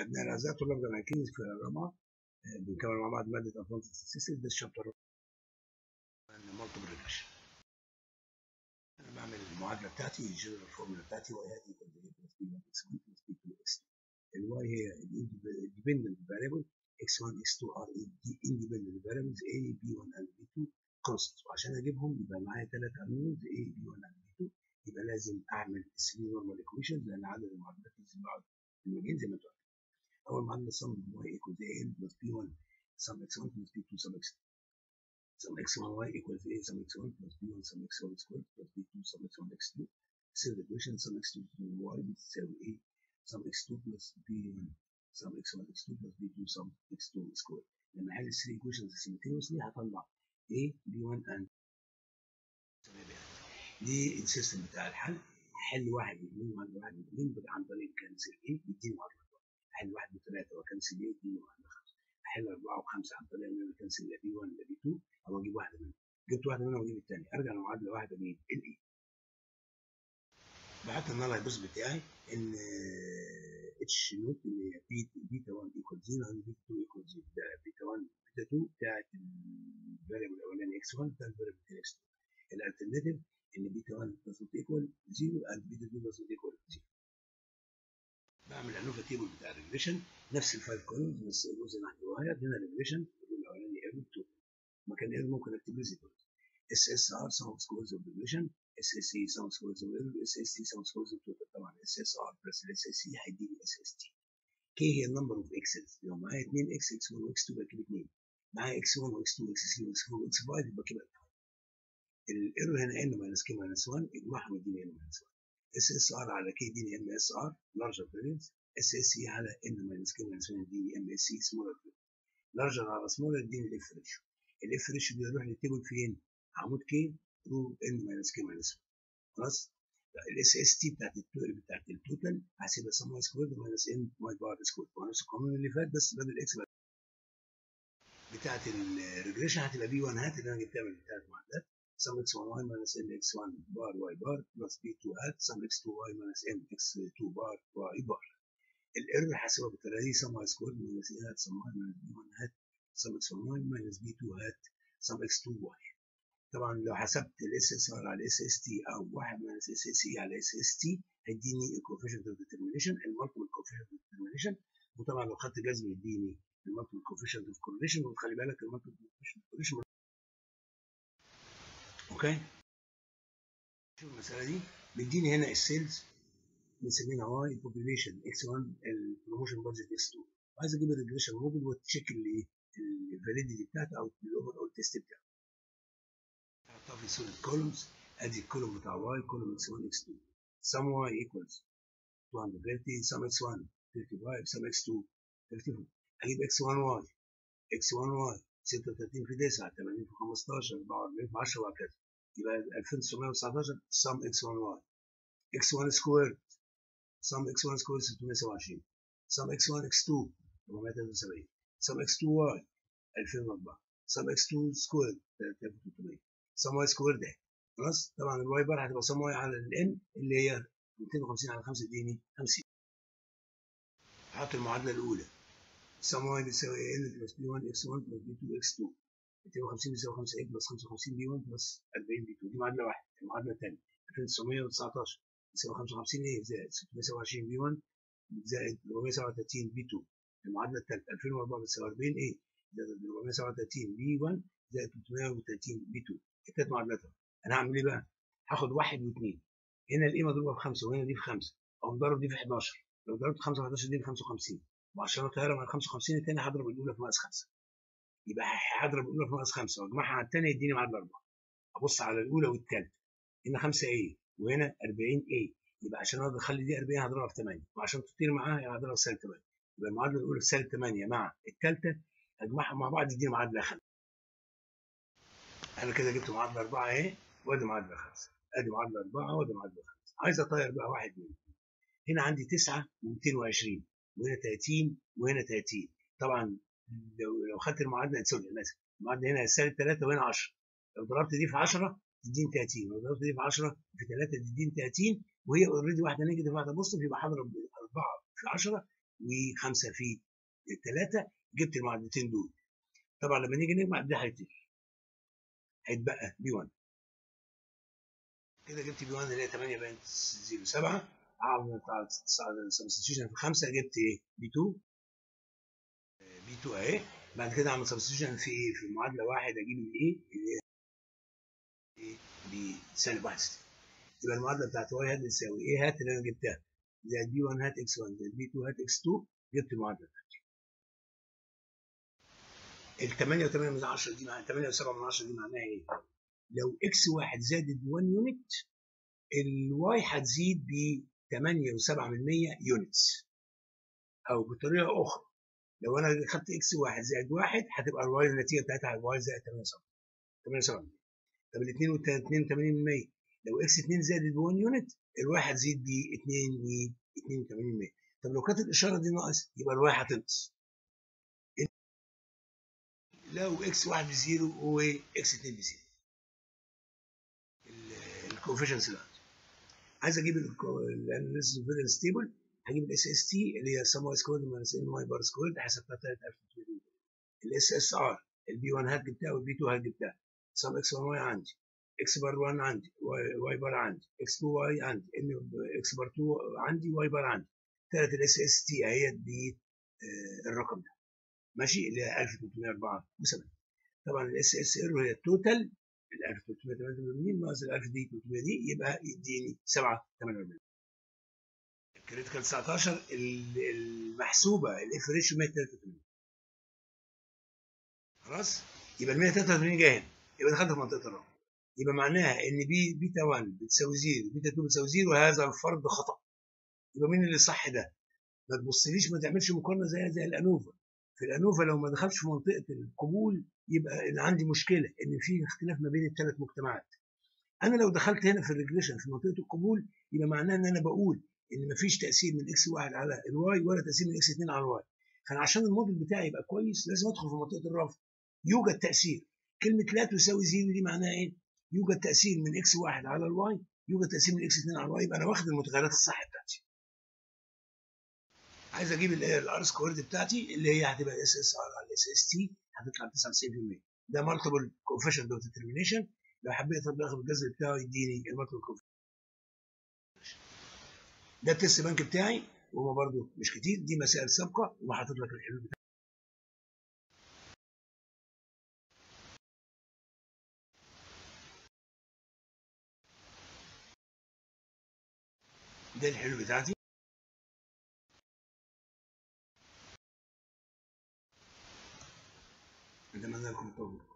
ابناء الاعزاء طلاب جامعه كينز في الرابعه بنكمل مع بعض مادة advanced statistics ده ال chapter. multiple أنا بعمل المعادلة بتاعتي ال general formula بتاعتي y hat plus b 1 x 1 plus b 2 x 2 ال y هي ال independent variable x 1 x 2 are independent variables a b 1 and b 2 constant وعشان أجيبهم يبقى معايا ثلاث unknowns a b 1 and b 2 يبقى لازم أعمل 3 نورمال ايكويشنز لأن عدد المعادلات لازم بعض المجين زي ما أنتم اول معادله sum y equals a n plus b1 sum x1 plus b2 sum x2 sum x1y equals a sum x1 plus b1 sum x1 squared plus b2 sum x1 x2 third equation sum x2 y بتساوي a sum x2 plus b1 sum x1 x2 plus b2 sum x2 squared لما احل ال 3 equations simultaneously هطلع a b1 and دي ال system بتاع الحل حل واحد من اثنين معادله واحد من اثنين عن طريق cancel a يديني معادله أحل واحد وثلاثه و cancel a دي واحد خمسه أحل أربعة وخمسة عن طريق إن أنا cancel لا b 1 لا b 2 أو أجيب واحدة منهم. جبت واحدة منهم وأجيب الثانية أرجع لمعادله واحدة أجيب ال a بعت إن أنا البوز بتاعي إن H not اللي هي بيتا 1 equal 0 and beta 2 equal 0 ده بيتا 1 بيتا 2 بتاعت ال variable الأولاني x 1 بتاع ال variable الثاني x 2 ال alternative إن بيتا 1 does not equal 0 and beta 2 does not equal 0 ANOVA table بتاع ال regression نفس ال five columns بس الجزء اللي هتتغير هنا ال regression الأولاني error 2 مكان error ممكن أكتب له SSR sum squares of regression SSE sum squares of error SST sum squares of total طبعا SSR plus ال SSE هيديني SST k هي ال number of x's لو معايا 2 إكس إكس 1 واكس 2 بكتب 2 معايا إكس 1 واكس 2 واكس 3 واكس 4 واكس 5 يبقى كده ال error هنا n minus k minus 1 اجمعهم يديني n minus 1 SSR على k يديني MSR larger variance SSE على n minus k minus 1 يديني MSE smaller larger على smaller يديني ال F ratio ال F ratio بيروح لل table فين؟ عمود k row n minus k minus 1 خلاص؟ ال SST بتاعت بتاعت ال total هسيبها sum y square minus n y bar square نفس القانون اللي فات بس بدل x بتاعت ال regression هتبقى b 1 hat اللي أنا جبتها من الثلاث معادلات sum x1y minus n x1 bar y bar plus b2 hat sum x2y minus n x2 bar y bar ال error هحسبها بالطريقة دي sum y squared minus a hat sum y minus b1 hat sum x1y minus b2 hat sum x2y طبعا لو حسبت الاس إس آر على الاس إس تي أو 1 minus إس إس إي على إس إس تي هيديني ال coefficient of determination ال multiple coefficient of determination وطبعا لو خدت جذر يديني ال multiple coefficient of correlation وخلي بالك ال multiple coefficient of correlation okay؟ شوف المسألة دي. بيديني هنا ال sales. بنسميها y population x 1 ال promotion budget x 2 عايز أجيب ال regression model و check ال validity بتاعته أو ال overall test بتاعه احطها في صوره columns أدي ال column بتاع y column x 1 x 2 sum y equals 230 sum x 1 55 sum x 2 54 أجيب إكس 1 واي إكس 1 واي 36 في 9 80 في 15 44 في 10 وهكذا. يبقى 2919 سم إكس 1 واي إكس 1 سكوير سم إكس 1 سكوير 627 سم إكس 1 إكس 2 473 سم إكس 2 واي 2004 سم إكس 2 سكوير 3300 sum y square ده خلاص طبعا ال y bar هتبقى سم واي على الان اللي هي 250 على 5 اديني 50 هحط المعادلة الأولى. sum y بيساوي n plus b 1 x 1 plus b 2 x 2 250 بيساوي 5 x plus 55 b 1 plus 40 b 2 دي معادلة واحدة. المعادلة الثانية 2919 يساوي 55 a زائد 627 b 1 زائد 437 b 2 المعادلة الثالثه 2004 بتساوي 40 a زائد 437 بي 1 زائد 330 بي 2 الثلاث معادلات أنا هعمل إيه بقى؟ هاخد واحد واثنين هنا الايه مضروبه 5 وهنا دي 5 أو مضرب دي في 11 لو ضربت 5 في 11 دي ب 55 وعشان اطيرها مع 55 الثاني هضرب الاولى في ناقص 5 يبقى هضرب الاولى في ناقص 5 واجمعها على الثانية يديني معادلة 4 أبص على الأولى والثالثه هنا 5 a وهنا 40 a. يبقى عشان أقدر اخلي دي 40 هضربها في 8 وعشان تطير معاها هضربها في سالب 8 يبقى المعادلة الأولى في سالب 8 مع الثالثه اجمعهم مع بعض يديني معادله 5 أنا كده جبت معادلة 4 أهي وأدي معادلة 5 أدي معادلة 4 وأدي معادلة 5 عايز أطير بقى واحد منهم. هنا عندي 9 و220 وهنا 30 وهنا 30 طبعا لو لو خدت المعادلة sorry المعادلة هنا سالب 3 وهنا 10 لو ضربت دي في 10 تديني 30 لو ضربت دي في 10 في 3 تديني 30 وهي already واحدة negative واحدة positive يبقى هضرب 4 في 10 و5 في 3 جبت المعادلتين دول. طبعا لما نيجي نجمع ده هيطير. هيتبقى b 1 كده جبت b 1 اللي هي 8 بقت 0 7 عملت substitution في 5 جبت إيه؟ b 2 b 2 أهي. بعد كده أعمل substitution في إيه؟ في المعادله واحد أجيب الإيه؟ إيه بسالب 1 يبقى المعادلة بتاعت Y hat بتساوي إيه؟ hat اللي أنا جبتها. زائد b 1 hat X 1 زائد b 2 hat X 2 جبت المعادلة بتاعتي. ال 8 و8 من 10 دي معناها 8 و7 من 10 دي معناها إيه؟ لو X 1 زادت ب 1 unit ال Y هتزيد ب 8 و7 من 100 units. أو بطريقة أخرى لو أنا خدت X 1 زائد 1 هتبقى ال Y النتيجة بتاعتها ال Y زائد 8 7 8 7 طب الاثنين و2 80 من 100 لو X 2 زادت ب 1 unit ال Y هتزيد ب 2 و 82 من 100 طب لو كانت الإشارة دي ناقص يبقى ال Y هتنقص. لو X 1 ب zero و X 2 ب zero. ال coefficients ده عايز أجيب ال analysis of variance table هجيب ال SST اللي هي sum Y squared minus n Y bar squared حسبتها 3300 الاس اس ار البي 1 هات جبتها والبي 2 هات جبتها. سم إكس 1 واي عندي إكس بار 1 عندي واي بار عندي إكس 2 واي عندي إن إكس بار 2 عندي واي بار عندي. ثلاث الاس إس تي اهيت بالرقم ده. ماشي؟ اللي هي 1374 طبعا الاس إس ار هي التوتال ال 1388 ناقص ال 1000 دي 300 دي يبقى يديني 748 الكريتيكال 19 المحسوبة الاف ريشيو 183 خلاص؟ يبقى ال 183 جاية هنا يبقى دخلت في منطقة الرقم يبقى معناها إن بي بيتا 1 بتساوي 0 بيتا 2 بتساوي 0 وهذا الفرض خطأ. يبقى مين اللي صح ده؟ ما تبصليش ما تعملش مقارنة زي زي ال ANOVA. في ال ANOVA لو ما دخلش في منطقة القبول يبقى عندي مشكلة إن في اختلاف ما بين الثلاث مجتمعات. أنا لو دخلت هنا في ال regression في منطقة القبول يبقى معناه إن أنا بقول إن مفيش تأثير من X 1 على ال Y ولا تأثير من X 2 على ال Y. فأنا عشان الموديل بتاعي يبقى كويس لازم أدخل في منطقة الرفض. يوجد تأثير. كلمة لا تساوي zero دي معناها إيه؟ يوجد تأثير من X 1 على ال Y يوجد تأثير من X 2 على ال Y يبقى أنا واخد المتغيرات الصح بتاعتي. عايز أجيب ال R squared بتاعتي اللي هي هتبقى SSR على SST هتطلع 99% ده multiple coefficient of determination لو حبيت اطبق الجذر بتاعه يديني ال multiple coefficient ده التست بانك بتاعي وهو برده مش كتير دي مسائل سابقة وحاطط لك الحلول بتاعتي. ده الحلول بتاعتي. أتمنى لكم التوفيق.